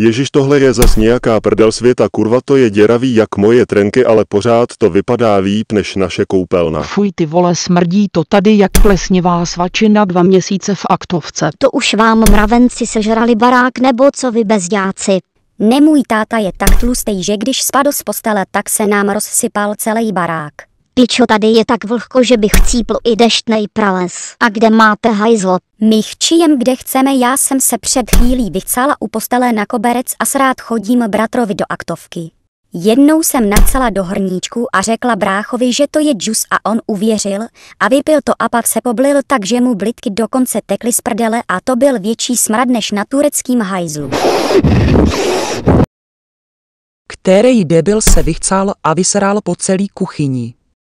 Ježiš tohle je zas nějaká prdel světa kurva to je děravý jak moje trenky ale pořád to vypadá líp než naše koupelna. Fuj ty vole smrdí to tady jak plesnivá svačina dva měsíce v aktovce. To už vám mravenci sežrali barák nebo co vy bezděáci. Nemůj táta je tak tlustý, že když spadl z postele, tak se nám rozsypal celý barák. Pičo tady je tak vlhko, že bych cípl i deštnej prales. A kde máte hajzlo? My chčijem kde chceme, já jsem se před chvílí vychcala u postele na koberec a srád chodím bratrovi do aktovky. Jednou jsem nacela do hrníčku a řekla bráchovi, že to je džus a on uvěřil a vypil to a pak se poblil tak, že mu blitky dokonce tekly z prdele a to byl větší smrad než na tureckým hajzlu. Který debil se vychcal a vyseral po celý kuchyni.